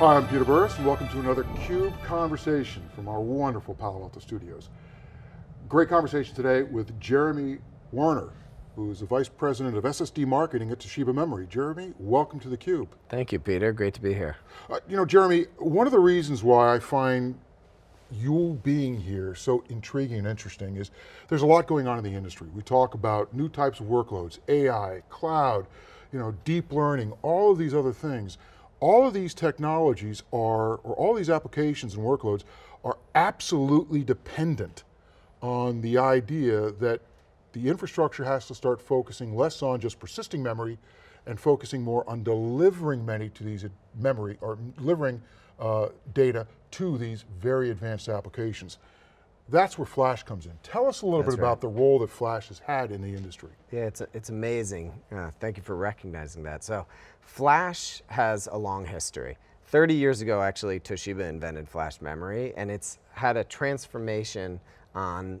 Hi, I'm Peter Burris, and welcome to another CUBE Conversation from our wonderful Palo Alto studios. Great conversation today with Jeremy Werner, who is the Vice President of SSD Marketing at Toshiba Memory. Jeremy, welcome to theCUBE. Thank you, Peter, great to be here. Uh, you know, Jeremy, one of the reasons why I find you being here so intriguing and interesting is there's a lot going on in the industry. We talk about new types of workloads, AI, cloud, you know, deep learning, all of these other things all of these technologies are, or all these applications and workloads are absolutely dependent on the idea that the infrastructure has to start focusing less on just persisting memory and focusing more on delivering many to these memory, or delivering uh, data to these very advanced applications. That's where Flash comes in. Tell us a little That's bit right. about the role that Flash has had in the industry. Yeah, it's, it's amazing. Uh, thank you for recognizing that. So Flash has a long history. 30 years ago, actually, Toshiba invented flash memory, and it's had a transformation on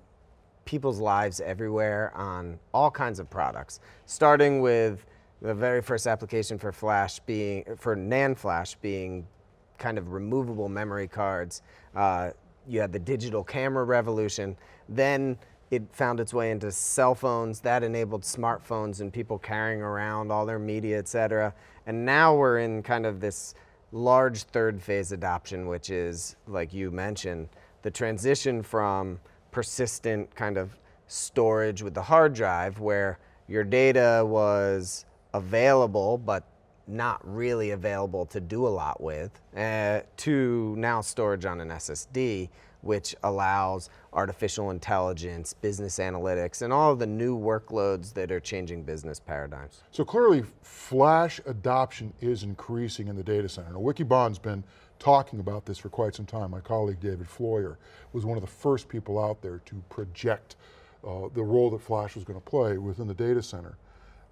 people's lives everywhere on all kinds of products, starting with the very first application for flash being, for NAND flash being kind of removable memory cards, uh, you had the digital camera revolution. Then it found its way into cell phones. That enabled smartphones and people carrying around all their media, et cetera. And now we're in kind of this large third phase adoption, which is, like you mentioned, the transition from persistent kind of storage with the hard drive where your data was available but not really available to do a lot with, uh, to now storage on an SSD, which allows artificial intelligence, business analytics, and all the new workloads that are changing business paradigms. So clearly, flash adoption is increasing in the data center. Now, Wikibon's been talking about this for quite some time. My colleague David Floyer was one of the first people out there to project uh, the role that flash was going to play within the data center.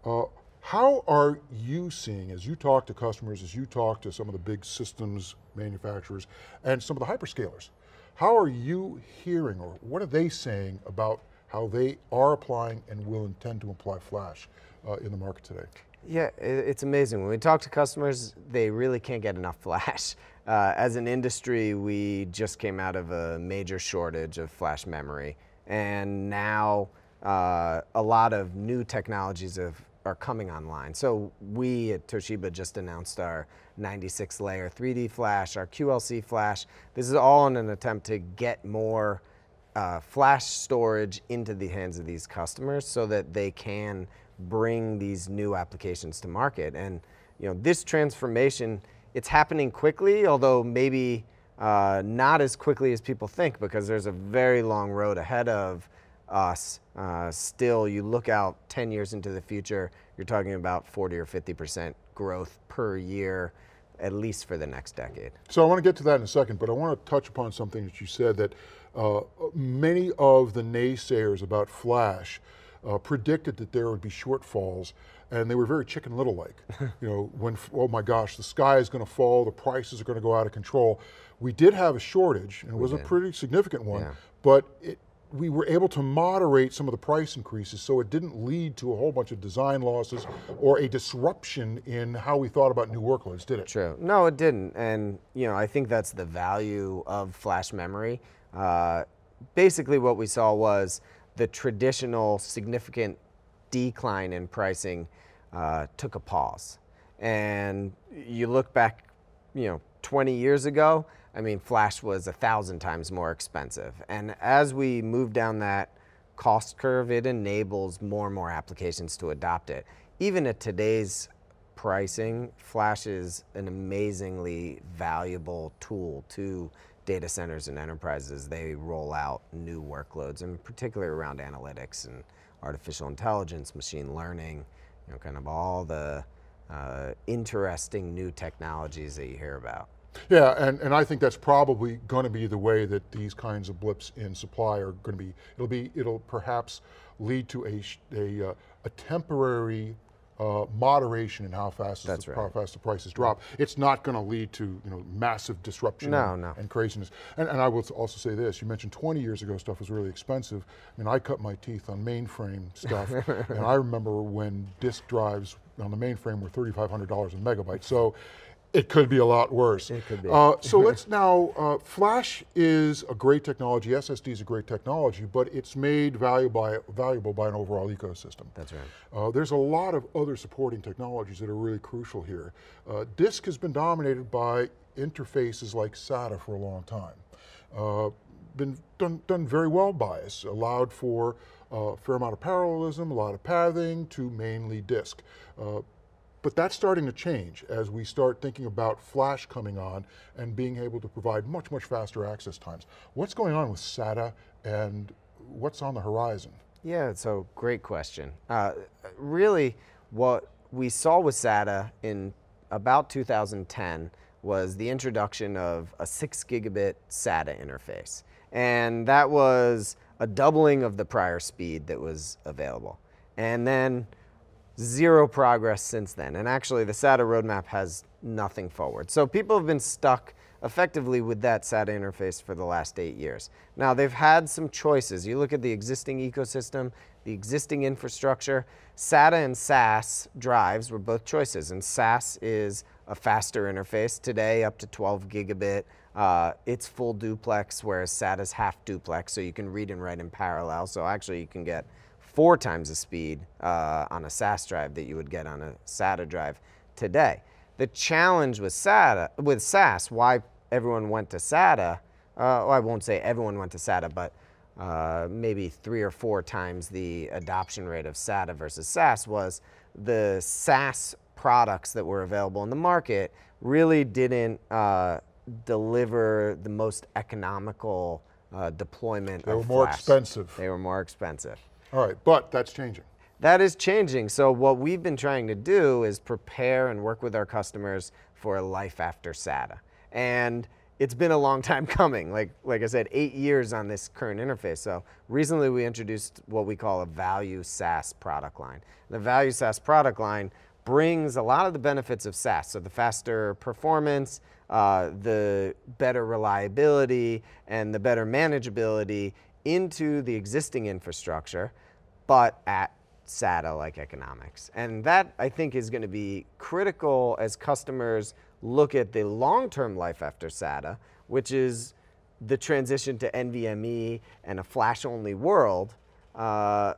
Uh, how are you seeing, as you talk to customers, as you talk to some of the big systems manufacturers and some of the hyperscalers, how are you hearing or what are they saying about how they are applying and will intend to apply Flash uh, in the market today? Yeah, it's amazing. When we talk to customers, they really can't get enough Flash. Uh, as an industry, we just came out of a major shortage of flash memory. And now uh, a lot of new technologies have are coming online. So we at Toshiba just announced our 96 layer 3D flash, our QLC flash. This is all in an attempt to get more uh, flash storage into the hands of these customers so that they can bring these new applications to market. And you know, this transformation, it's happening quickly, although maybe uh, not as quickly as people think because there's a very long road ahead of us. Uh, still, you look out 10 years into the future, you're talking about 40 or 50% growth per year, at least for the next decade. So I want to get to that in a second, but I want to touch upon something that you said that uh, many of the naysayers about Flash uh, predicted that there would be shortfalls and they were very chicken little like. you know, when, oh my gosh, the sky is going to fall, the prices are going to go out of control. We did have a shortage, and it we was did. a pretty significant one, yeah. but it, we were able to moderate some of the price increases so it didn't lead to a whole bunch of design losses or a disruption in how we thought about new workloads, did it? True. No, it didn't. And you know, I think that's the value of flash memory. Uh, basically what we saw was the traditional significant decline in pricing uh, took a pause. And you look back, you know, 20 years ago, I mean, flash was a thousand times more expensive. And as we move down that cost curve, it enables more and more applications to adopt it. Even at today's pricing, flash is an amazingly valuable tool to data centers and enterprises. They roll out new workloads, and particularly around analytics and artificial intelligence, machine learning, you know, kind of all the uh, interesting new technologies that you hear about. Yeah, and, and I think that's probably going to be the way that these kinds of blips in supply are going to be. It'll be, it'll perhaps lead to a, a, uh, a temporary uh, moderation in how fast, the, right. how fast the prices drop. It's not going to lead to you know massive disruption no, and, no. and craziness. And, and, I will also say this, you mentioned 20 years ago stuff was really expensive. I mean, I cut my teeth on mainframe stuff, and I remember when disk drives on the mainframe were $3,500 a megabyte. So It could be a lot worse. It could be. Uh, so let's now, uh, Flash is a great technology, SSD is a great technology, but it's made valuable by, valuable by an overall ecosystem. That's right. Uh, there's a lot of other supporting technologies that are really crucial here. Uh, disk has been dominated by interfaces like SATA for a long time. Uh, been done, done very well by us, allowed for a fair amount of parallelism, a lot of pathing to mainly disk. But that's starting to change as we start thinking about flash coming on and being able to provide much, much faster access times. What's going on with SATA and what's on the horizon? Yeah, so great question. Uh, really, what we saw with SATA in about 2010 was the introduction of a six gigabit SATA interface. And that was a doubling of the prior speed that was available. And then zero progress since then. And actually, the SATA roadmap has nothing forward. So people have been stuck effectively with that SATA interface for the last eight years. Now, they've had some choices. You look at the existing ecosystem, the existing infrastructure, SATA and SAS drives were both choices. And SAS is a faster interface today, up to 12 gigabit. Uh, it's full duplex, whereas SATA is half duplex, so you can read and write in parallel. So actually, you can get four times the speed uh, on a SAS drive that you would get on a SATA drive today. The challenge with SATA, with SAS, why everyone went to SATA, uh, well, I won't say everyone went to SATA, but uh, maybe three or four times the adoption rate of SATA versus SAS was the SAS products that were available in the market really didn't uh, deliver the most economical uh, deployment They of were more flash. expensive. They were more expensive. All right, but that's changing. That is changing. So what we've been trying to do is prepare and work with our customers for a life after SATA. And it's been a long time coming. Like, like I said, eight years on this current interface. So recently we introduced what we call a value SAS product line. The value SAS product line brings a lot of the benefits of SAS. So the faster performance, uh, the better reliability, and the better manageability into the existing infrastructure, but at SATA-like economics. And that, I think, is going to be critical as customers look at the long-term life after SATA, which is the transition to NVMe and a flash-only world, uh,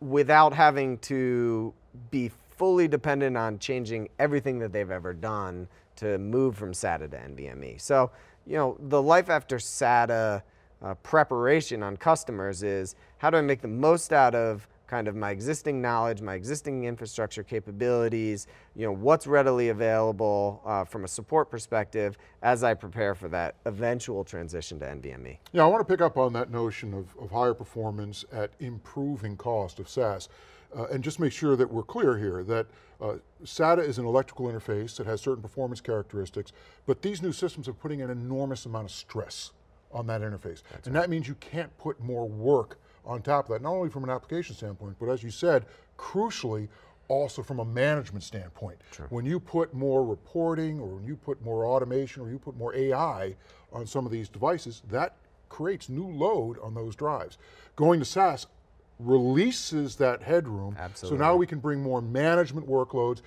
without having to be fully dependent on changing everything that they've ever done to move from SATA to NVMe. So, you know, the life after SATA uh, preparation on customers is how do I make the most out of kind of my existing knowledge, my existing infrastructure capabilities, you know, what's readily available uh, from a support perspective as I prepare for that eventual transition to NVMe. Yeah, I want to pick up on that notion of, of higher performance at improving cost of SAS. Uh, and just make sure that we're clear here that uh, SATA is an electrical interface that has certain performance characteristics, but these new systems are putting an enormous amount of stress on that interface. and that means you can't put more work on top of that, not only from an application standpoint, but as you said, crucially, also from a management standpoint. When you put more reporting or when you put more automation or you put more AI on some of these devices, that creates new load on those drives. Going to SAS releases that headroom. Absolutely. So now we can bring more management workloads.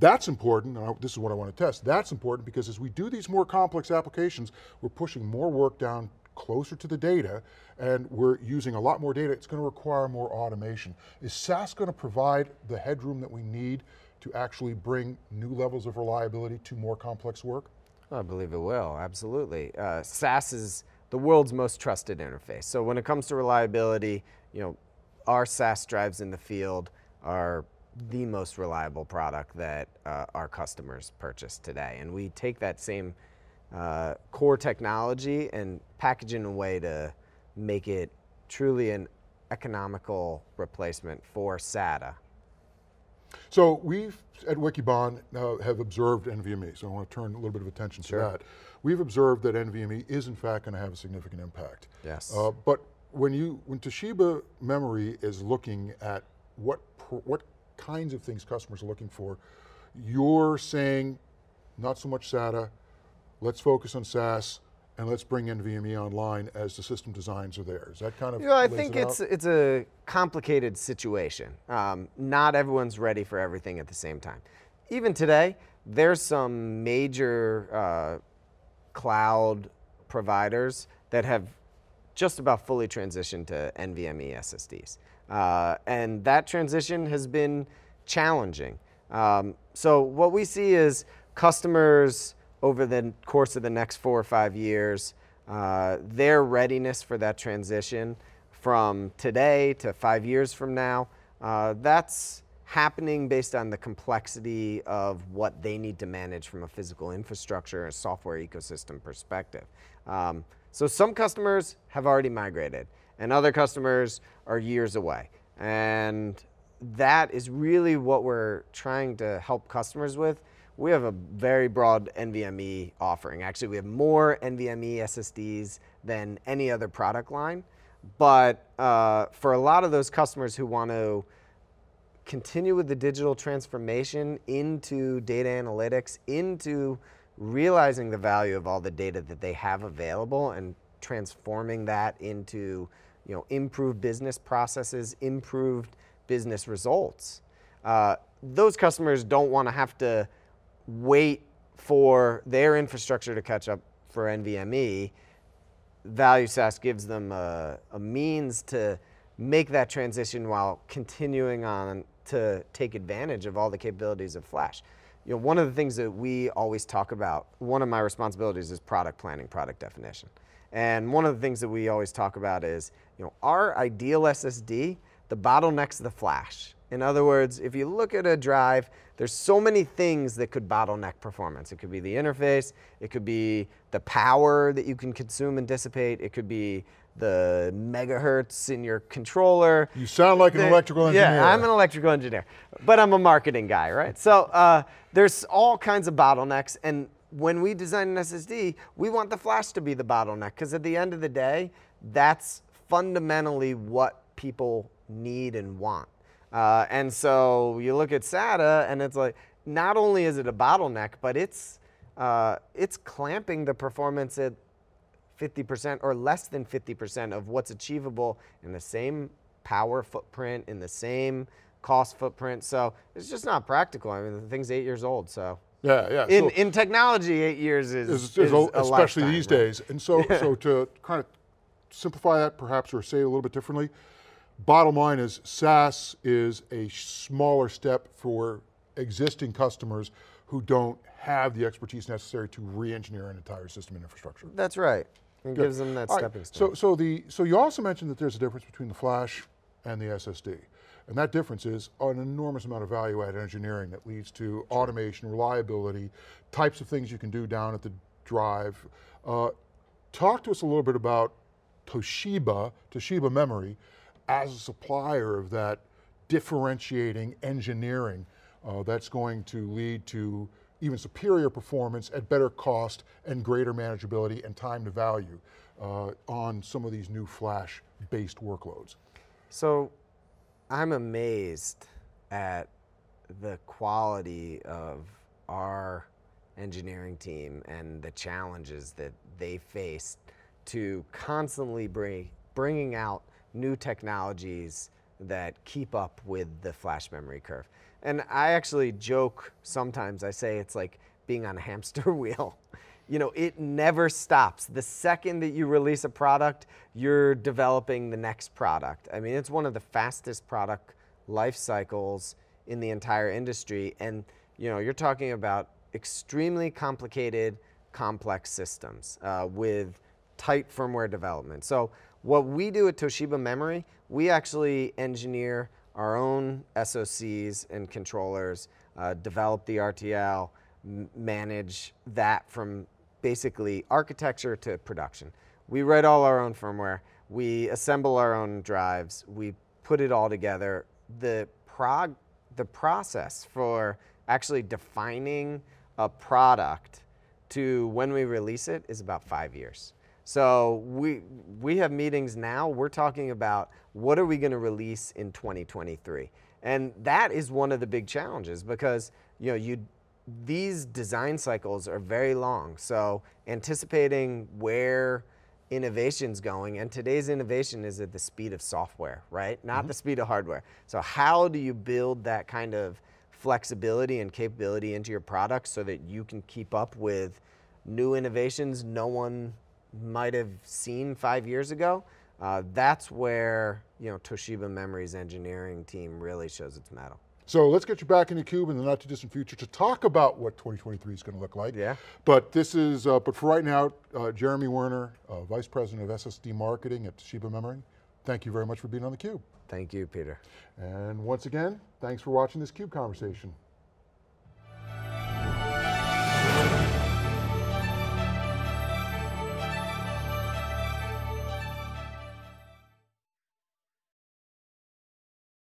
That's important, and I- this is what I want to test. That's important because as we do these more complex applications, we're pushing more work down closer to the data, and we're using a lot more data. It's going to require more automation. Is SAS going to provide the headroom that we need to actually bring new levels of reliability to more complex work? I believe it will, absolutely. Uh, SAS is the world's most trusted interface. So when it comes to reliability, you know, our SAS drives in the field are the most reliable product that uh, our customers purchase today. And we take that same uh, core technology and package it in a way to make it truly an economical replacement for SATA. So we've, at Wikibon, uh, have observed NVMe, so I want to turn a little bit of attention Sure. to that. We've observed that NVMe is in fact going to have a significant impact. Yes. Uh, but when you, when Toshiba Memory is looking at what, what kinds of things customers are looking for, you're saying not so much SATA, let's focus on SAS, and let's bring NVMe online as the system designs are there. Is that kind of You know, I think it it's out? it's a complicated situation. Um, not everyone's ready for everything at the same time. Even today, there's some major uh, cloud providers that have just about fully transitioned to NVMe SSDs. Uh, and that transition has been challenging. Um, so what we see is customers over the course of the next four or five years, uh, their readiness for that transition from today to five years from now, uh, that's happening based on the complexity of what they need to manage from a physical infrastructure and software ecosystem perspective. Um, so some customers have already migrated and other customers are years away. And that is really what we're trying to help customers with. We have a very broad NVMe offering. Actually, we have more NVMe SSDs than any other product line. But uh, for a lot of those customers who want to continue with the digital transformation into data analytics, into realizing the value of all the data that they have available and transforming that into you know, improved business processes, improved business results. Uh, those customers don't want to have to wait for their infrastructure to catch up for NVMe. Value SAS gives them a, a means to make that transition while continuing on to take advantage of all the capabilities of Flash. You know, one of the things that we always talk about, one of my responsibilities is product planning, product definition. And one of the things that we always talk about is, you know, our ideal SSD, the bottleneck's the flash. In other words, if you look at a drive, there's so many things that could bottleneck performance. It could be the interface, it could be the power that you can consume and dissipate, it could be the megahertz in your controller. You sound like an The- electrical engineer. Yeah, I'm an electrical engineer, but I'm a marketing guy, right? So uh, there's all kinds of bottlenecks, and when we design an SSD, we want the flash to be the bottleneck because at the end of the day, that's fundamentally what people need and want. Uh, and so you look at SATA, and it's like not only is it a bottleneck, but it's uh, it's clamping the performance at 50% or less than 50% of what's achievable in the same power footprint, in the same cost footprint. So it's just not practical. I mean, the thing's eight years old. So yeah, yeah. in, So- in technology, eight years is, is, is is especially these right? days. And so, so to kind of simplify that, perhaps, or say it a little bit differently, bottom line is SAS is a smaller step for existing customers who don't have the expertise necessary to re-engineer an entire system and infrastructure. That's right. It gives them that All right, stepping stone. So, so the so you also mentioned that there's a difference between the flash and the SSD, and that difference is an enormous amount of value-added engineering that leads to automation, reliability, types of things you can do down at the drive. Uh, talk to us a little bit about Toshiba, Toshiba Memory, as a supplier of that differentiating engineering uh, that's going to lead to even superior performance at better cost and greater manageability and time to value uh, on some of these new flash-based workloads. So I'm amazed at the quality of our engineering team and the challenges that they faced to constantly bring bringing out new technologies that keep up with the flash memory curve. And I actually joke sometimes I say it's like being on a hamster wheel. You know, it never stops. The second that you release a product, you're developing the next product. I mean, it's one of the fastest product life cycles in the entire industry. And, you know, you're talking about extremely complicated, complex systems uh, with tight firmware development. So what we do at Toshiba Memory, we actually engineer our own SOCs and controllers, uh, develop the RTL, manage that from basically architecture to production. We write all our own firmware. We assemble our own drives. We put it all together. The prog, the process for actually defining a product to when we release it is about five years. So we we have meetings now. We're talking about what are we going to release in 2023, and that is one of the big challenges because you know you these design cycles are very long. So anticipating where innovation's going, and today's innovation is at the speed of software, right? Not mm-hmm. the speed of hardware. So how do you build that kind of flexibility and capability into your products so that you can keep up with new innovations no one might have seen five years ago. Uh, that's where you know Toshiba Memory's engineering team really shows its mettle. So let's get you back in the cube in the not too distant future to talk about what 2023 is going to look like. Yeah. But this is, uh, but for right now, uh, Jeremy Werner, uh, Vice President of SSD Marketing at Toshiba Memory, thank you very much for being on the cube. Thank you, Peter. And once again, thanks for watching this CUBE conversation.